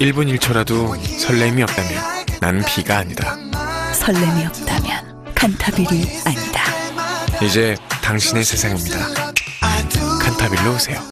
1분 1초라도 설렘이 없다면 나는 비가 아니다. 설렘이 없다면 칸타빌이 아니다. 이제 당신의 세상입니다. 칸타빌로 오세요.